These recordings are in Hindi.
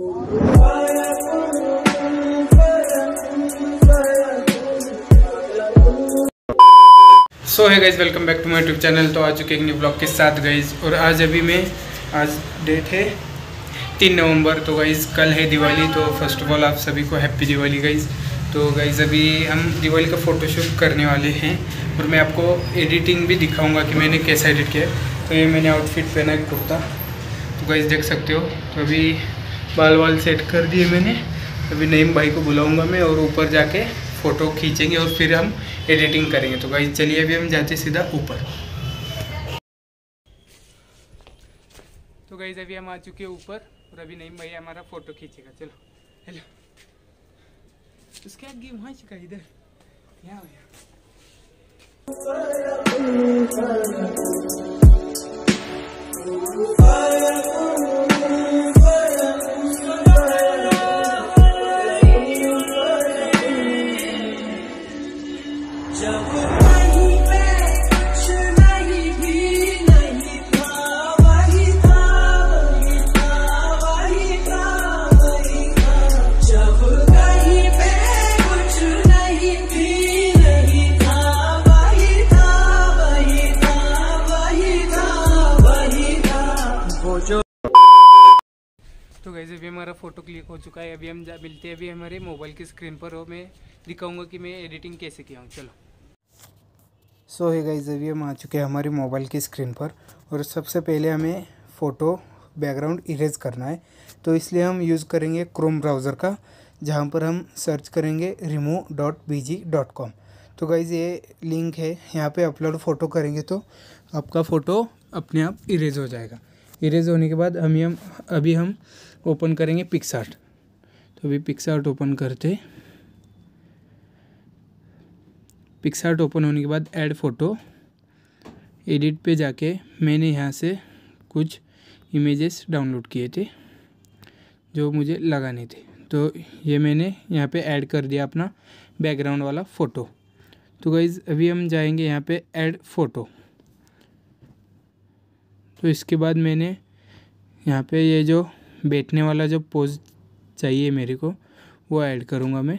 So hi guys welcome back to my YouTube channel तो आ चुके एक न्यू ब्लॉग के साथ गाइज़ और आज अभी मैं, आज डेट है तीन नवंबर। तो गाइज़ कल है दिवाली तो फ़र्स्ट ऑफ़ ऑल आप सभी को हैप्पी दिवाली गाइज़ तो गाइज़ अभी हम दिवाली का फ़ोटोशूट करने वाले हैं। और मैं आपको एडिटिंग भी दिखाऊँगा कि मैंने कैसा एडिट किया। तो ये मैंने आउटफिट पहना है कुर्ता। तो गाइज़ देख सकते हो तो अभी बाल वाल सेट कर दिए मैंने। अभी नईम भाई को बुलाऊँगा मैं और ऊपर जाके फ़ोटो खींचेंगे और फिर हम एडिटिंग करेंगे। तो भाई चलिए अभी हम जाते सीधा ऊपर। तो गाइज़ अभी हम आ चुके हैं ऊपर और अभी नईम भाई हमारा फ़ोटो खींचेगा। चलो, हेलो। उसके आगे वहाँ चिका इधर? यहाँ हमारा फ़ोटो क्लिक हो चुका है, अभी हम मिलते हैं अभी हमारे मोबाइल की स्क्रीन पर हो मैं दिखाऊँगा कि मैं एडिटिंग कैसे किया हूँ। चलो। सो है गाइज़ अभी हम आ चुके हैं हमारे मोबाइल की स्क्रीन पर और सबसे पहले हमें फ़ोटो बैकग्राउंड इरेज करना है। तो इसलिए हम यूज़ करेंगे क्रोम ब्राउज़र का, जहाँ पर हम सर्च करेंगे रिमूव डॉट डॉट कॉम तो गाइज़ ये लिंक है, यहाँ पे अपलोड फ़ोटो करेंगे तो आपका फ़ोटो अपने आप इरेज हो जाएगा। इरेज होने के बाद हम अभी हम ओपन करेंगे पिक्सार्ट तो अभी पिक्सार्ट ओपन करते। पिक्सार्ट ओपन होने के बाद ऐड फ़ोटो एडिट पे जाके मैंने यहाँ से कुछ इमेजेस डाउनलोड किए थे, जो मुझे लगाने थे। तो ये मैंने यहाँ पे ऐड कर दिया अपना बैकग्राउंड वाला फ़ोटो तो गाइज़ अभी हम जाएँगे यहाँ पे ऐड फ़ोटो तो इसके बाद मैंने यहाँ पे ये जो बैठने वाला जो पोज चाहिए मेरे को, वो ऐड करूँगा मैं।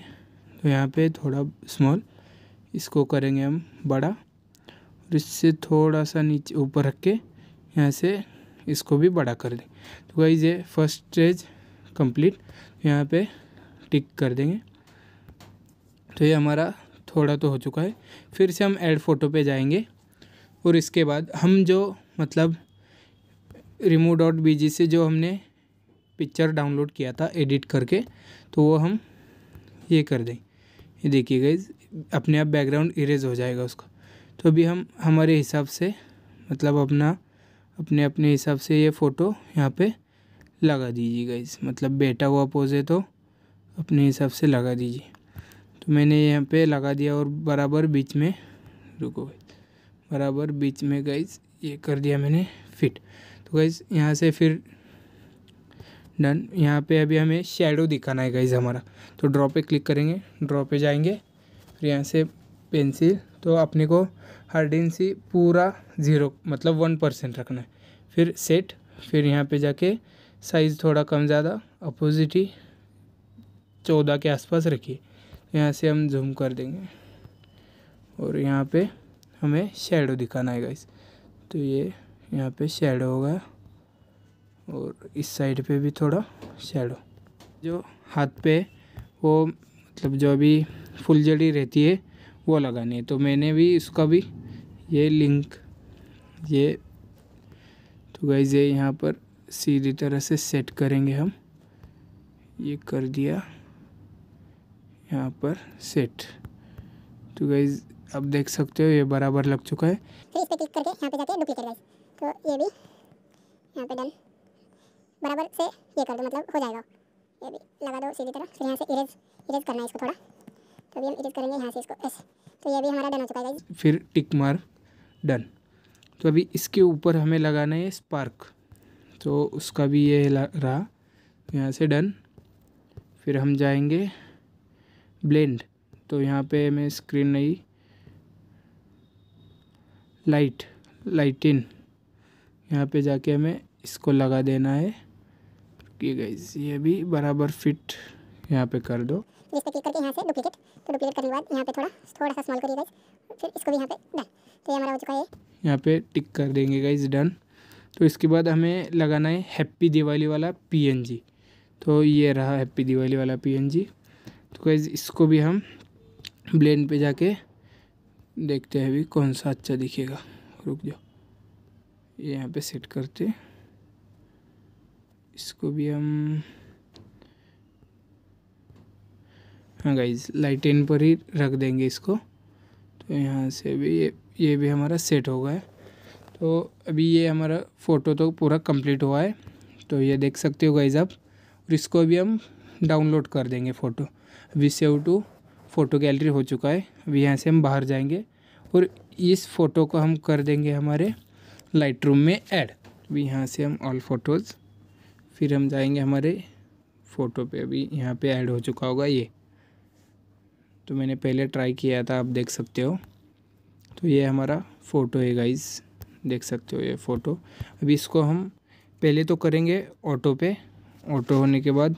तो यहाँ पे थोड़ा स्मॉल, इसको करेंगे हम बड़ा, और इससे थोड़ा सा नीचे, ऊपर रख के यहाँ से इसको भी बड़ा कर दें। तो गाइज़ ये फ़र्स्ट स्टेज कंप्लीट यहाँ पे टिक कर देंगे। तो ये हमारा थोड़ा तो हो चुका है। फिर से हम ऐड फ़ोटो पे जाएँगे, और इसके बाद हम जो मतलब रिमूव डॉट बीजी से जो हमने पिक्चर डाउनलोड किया था एडिट करके तो वो हम ये कर दें। ये देखिए गाइज़ अपने आप बैकग्राउंड इरेज हो जाएगा उसका। तो अभी हम, हमारे हिसाब से मतलब अपना, अपने अपने हिसाब से ये फ़ोटो यहाँ पे लगा दीजिए गाइज़ मतलब बैठा हुआ पोज है तो अपने हिसाब से लगा दीजिए। तो मैंने यहाँ पे लगा दिया और बराबर बीच में, रुको बराबर बीच में गाइज़ ये कर दिया मैंने फिट तो गाइज़ यहाँ से फिर डन। यहाँ पे अभी हमें शेडो दिखाना है गाइज़ हमारा। तो ड्रॉ पे क्लिक करेंगे ड्रॉ पे जाएँगे। फिर यहाँ से पेंसिल तो अपने को हार्डेंसी पूरा ज़ीरो मतलब वन परसेंट रखना है। फिर सेट फिर यहाँ पे जाके साइज़ थोड़ा कम ज़्यादा अपोजिट ही चौदह के आसपास रखिए। यहाँ से हम जूम कर देंगे। और यहाँ पे हमें शेडो दिखाना है गाइस तो ये यहाँ पे शेडो होगा। और इस साइड पे भी थोड़ा शेडो जो हाथ पे वो मतलब जो अभी फुलझड़ी रहती है, वो लगानी है। तो मैंने भी इसका भी ये लिंक ये तो गाइज़ ये यहाँ पर सीधी तरह से सेट करेंगे हम। ये कर दिया, यहाँ पर सेट तो गाइज़ अब देख सकते हो ये बराबर लग चुका है। फिर इस पे क्लिक करके यहाँ पे जाके डुप्लीकेट गाइस तो ये भी यहाँ पे डन बराबर से ये कर दो मतलब हो जाएगा। ये भी लगा दो सीधी तरह। फिर यहाँ से इरेज इरेज करना है इसको थोड़ा। तो अभी हम इरेज करेंगे यहाँ से इसको ऐसे तो ये भी हमारा डन हो चुका है फिर टिक मार डन तो अभी इसके ऊपर हमें लगाना है स्पार्क तो उसका भी ये रहा। यहाँ से डन फिर हम जाएँगे ब्लेंड तो यहाँ पे मैं स्क्रीन नहीं। लाइट लाइटिन यहाँ पे जाके हमें इसको लगा देना है। ये गाइस ये भी बराबर फिट यहाँ पे कर दो। क्लिक करके यहाँ से डुप्लीकेट तो डुप्लीकेट करने के बाद यहाँ पे थोड़ा थोड़ा सा स्मॉल करिए गाइस फिर इसको भी यहाँ पे डन तो ये हमारा हो चुका है यहाँ पे टिक कर देंगे गाइस डन तो इसके बाद हमें लगाना है हैप्पी दिवाली वाला पीएनजी तो ये रहा हैप्पी दिवाली वाला पीएनजी तो गाइस इसको भी हम ब्लेंड पे जाके देखते हैं अभी कौन सा अच्छा दिखेगा। रुक जाओ। ये यहाँ पे सेट करते इसको भी हम हाँ गाइज़ लाइट इन पर ही रख देंगे इसको। तो यहाँ से भी ये ये भी हमारा सेट हो गया है। तो अभी ये हमारा फ़ोटो तो पूरा कंप्लीट हुआ है। तो ये देख सकते हो गाइज़ आप। और इसको अभी हम डाउनलोड कर देंगे फ़ोटो अभी सेव टू फ़ोटो गैलरी हो चुका है। अभी यहाँ से हम बाहर जाएँगे। और इस फ़ोटो को हम कर देंगे हमारे लाइट रूम में ऐड अभी यहाँ से हम ऑल फ़ोटोज़ फिर हम जाएँगे हमारे फ़ोटो पे। अभी यहाँ पे ऐड हो चुका होगा ये। तो मैंने पहले ट्राई किया था, आप देख सकते हो। तो ये हमारा फ़ोटो है गाइस देख सकते हो ये फ़ोटो। अभी इसको हम पहले तो करेंगे ऑटो पे। ऑटो होने के बाद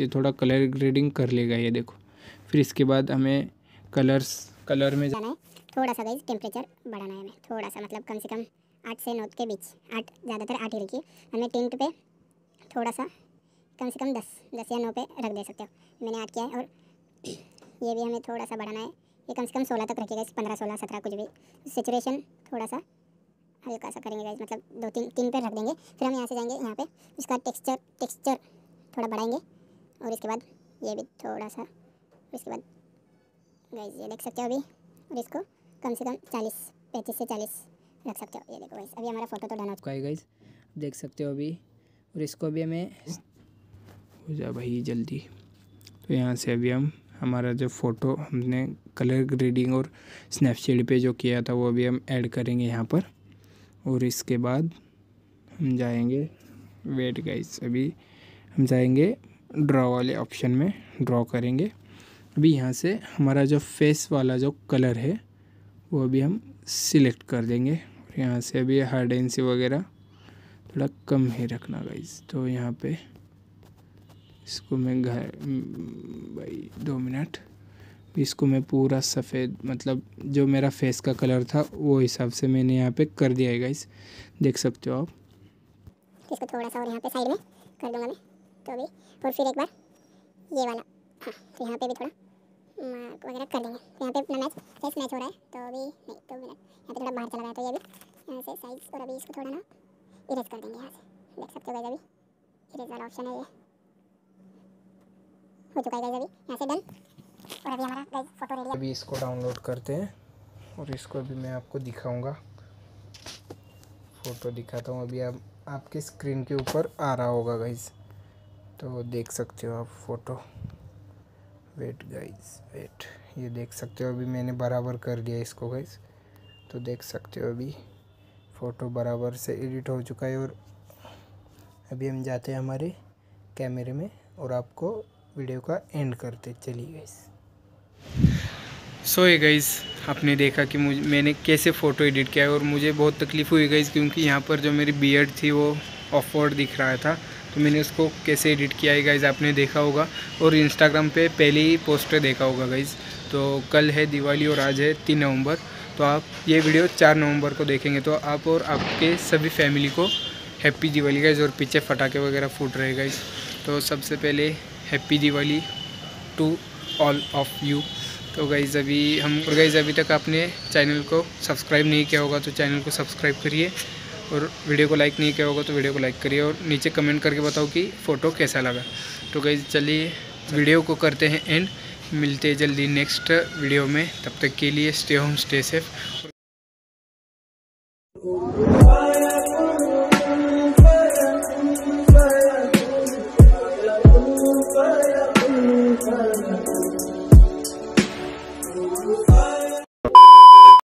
ये थोड़ा कलर ग्रेडिंग कर लेगा ये देखो। फिर इसके बाद हमें कलर्स कलर में जाना है थोड़ा सा गाइस टेम्परेचर बढ़ाना है हमें। थोड़ा सा मतलब कम से कम आठ से नौ के बीच, आठ, ज़्यादातर आठ ही रखिए। हमें टिंट पे थोड़ा सा कम से कम दस दस या नौ पे रख दे सकते हो। मैंने ऐड किया है और ये भी हमें थोड़ा सा बढ़ाना है। ये कम से कम सोलह तक रखिएगा इस पंद्रह, सोलह, सत्रह कुछ भी। सेचुरेशन थोड़ा सा हल्का सा करेंगे गाइस मतलब दो तीन तीन पे रख देंगे, फिर हम यहाँ से जाएँगे, यहाँ पे। इसका टेक्सचर टेक्सचर थोड़ा बढ़ाएँगे और इसके बाद ये भी थोड़ा सा इसके बाद गाइस ये देख सकते हो अभी। और इसको कम से कम चालीस, पैंतीस से चालीस रख सकते हो। ये देखो गाइस अभी हमारा फ़ोटो तो डन हो चुका है। गाइज़ देख सकते हो अभी। और इसको भी हमें हो जा भाई जल्दी। तो यहाँ से अभी हम, हमारा जो फ़ोटो हमने कलर ग्रेडिंग और स्नैपचैट पे जो किया था, वो अभी हम ऐड करेंगे यहाँ पर। और इसके बाद हम जाएँगे वेट गाइस अभी हम जाएँगे ड्रॉ वाले ऑप्शन में ड्रॉ करेंगे। अभी यहाँ से हमारा जो फेस वाला जो कलर है, वो अभी हम सिलेक्ट कर देंगे। और यहाँ से अभी हार्डेंसी वगैरह थोड़ा कम ही रखना गाइस तो यहाँ पे इसको मैं घर, भाई, दो मिनट। इसको मैं पूरा सफ़ेद मतलब जो मेरा फेस का कलर था, वो हिसाब से मैंने यहाँ पे कर दिया है गाइस देख सकते हो आप। इसको थोड़ा सा और यहाँ पे साइड में कर दूँगा मैं। तो और फिर एक बार ये वाला हाँ तो यहाँ पे भी थोड़ा वगैरह कर देंगे तो यहाँ पे अपना मैच फेस मैच हो रहा है तो अभी नहीं मिनट। यहाँ पे थोड़ा बाहर चला गया तो ये भी, यहाँ से साइज़ और अभी इसको थोड़ा ना इरेज कर देंगे यहाँ से। देख सकते हो गाइस अभी इरेज वाला ऑप्शन है ये। हो चुका है गाइस अभी। यहाँ से डन और अभी हमारा गाइस फ़ोटो रेडी अभी इसको डाउनलोड करते हैं। और इसको अभी मैं आपको दिखाऊँगा। फ़ोटो दिखाता हूँ। अभी आप, आपके स्क्रीन के ऊपर आ रहा होगा गाइज़ तो देख सकते हो आप फ़ोटो वेट गाइज़ वेट ये देख सकते हो। अभी मैंने बराबर कर दिया इसको गाइज़ तो देख सकते हो अभी। फ़ोटो बराबर से एडिट हो चुका है और अभी हम जाते हैं हमारे कैमरे में और आपको वीडियो का एंड करते चलिए गाइस सो ये गाइस आपने देखा कि मुझे, मैंने कैसे फ़ोटो एडिट किया है और मुझे बहुत तकलीफ़ हुई गाइस क्योंकि यहाँ पर जो मेरी बियर्ड थी वो ऑफवर्ड दिख रहा था तो मैंने उसको कैसे एडिट किया है गाइज़ आपने देखा होगा और इंस्टाग्राम पे पहले ही पोस्टर देखा होगा गाइज़ तो कल है दिवाली और आज है तीन नवंबर तो आप ये वीडियो चार नवंबर को देखेंगे तो आप और आपके सभी फैमिली को हैप्पी दिवाली गाइज़ और पीछे फटाके वगैरह फूट रहे गाइज़ तो सबसे पहले happy Diwali to all of you तो गाइज़ अभी हम, और गाइज़ अभी तक आपने चैनल को सब्सक्राइब नहीं किया होगा तो चैनल को सब्सक्राइब करिए। और वीडियो को लाइक नहीं किया होगा तो वीडियो को लाइक करिए। और नीचे कमेंट करके बताओ कि फ़ोटो कैसा लगा। तो गाइज़ चलिए वीडियो को करते हैं एंड मिलते हैं जल्दी नेक्स्ट वीडियो में। तब तक के लिए स्टे होम स्टे सेफ़